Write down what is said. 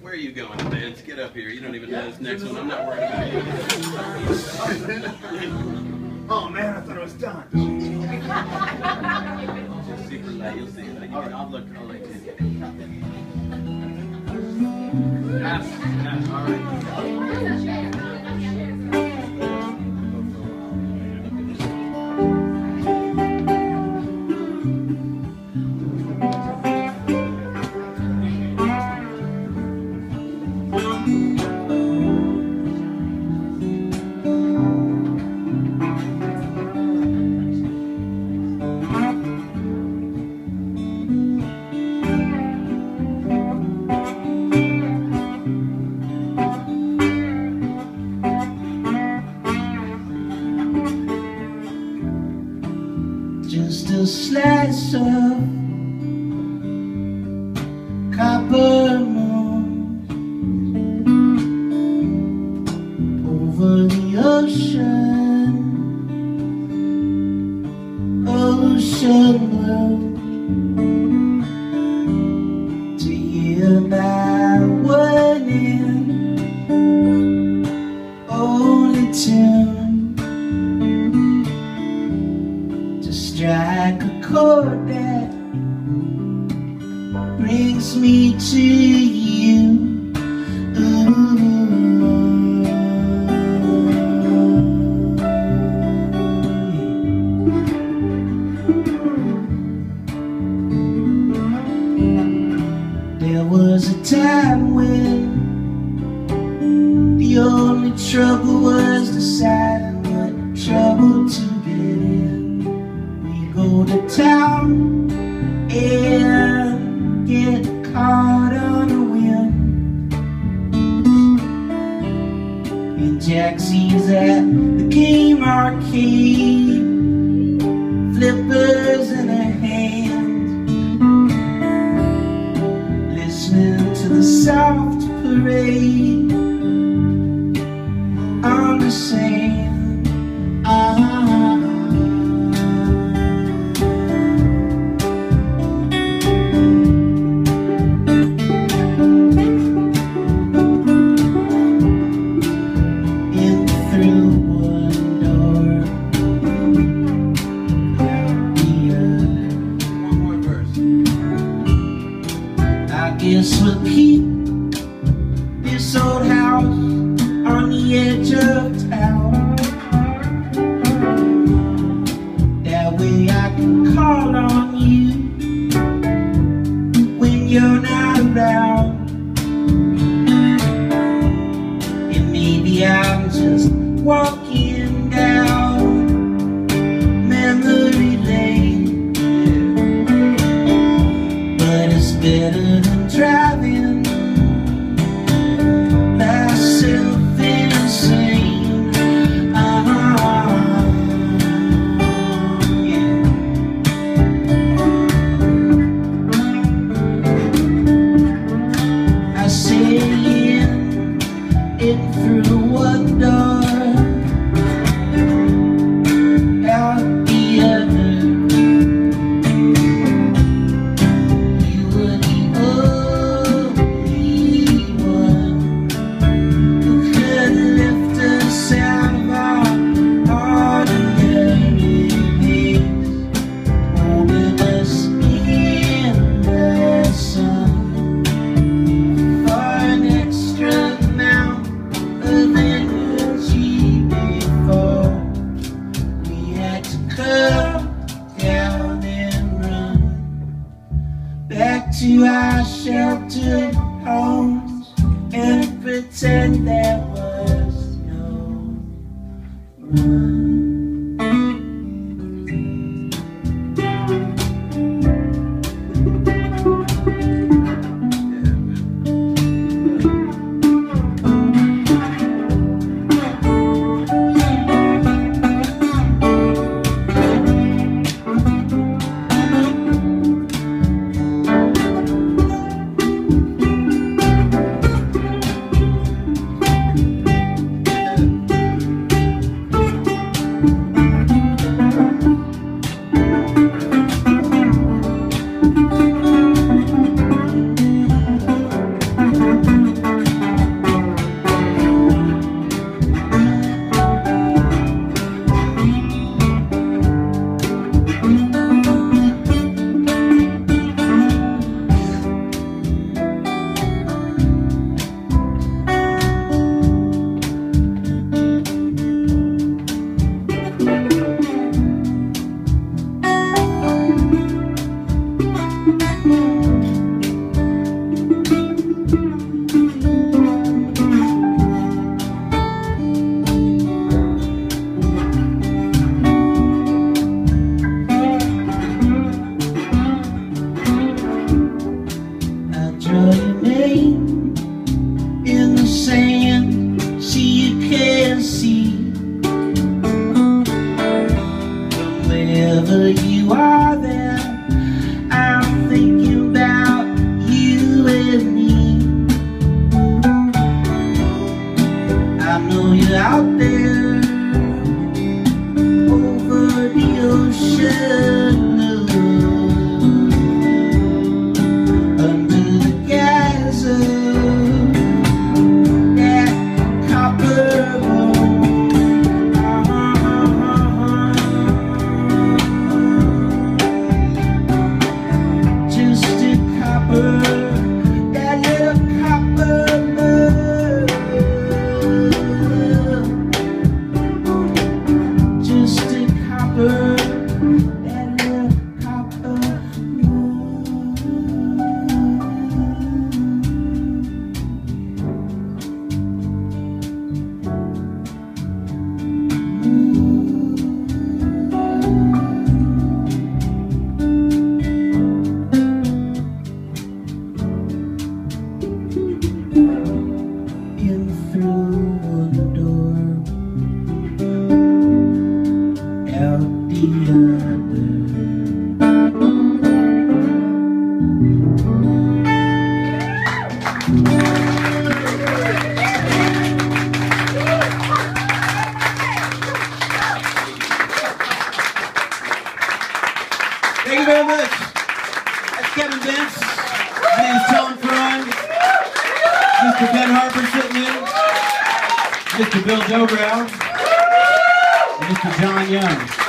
Where are you going, Vince? Get up here. You don't even know this next one. I'm not worried about you. oh man, I thought it was done. Just see for that. You'll see it. I'll, I'll look. I'll look. Yes, yes, all right. A slice of copper moon over the ocean, ocean blue. To hear my warning, only tune that brings me to you. There was a time when the only trouble was deciding what To town and get caught on a whim. And Jack sees at the game arcade flippers in her hand, listening to the soft parade on the sand. Just walking through one there was no run. I know you're out there. Mr. Ben Harper sitting in, Mr. Bill Dobrow, and Mr. John Young.